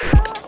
Bye.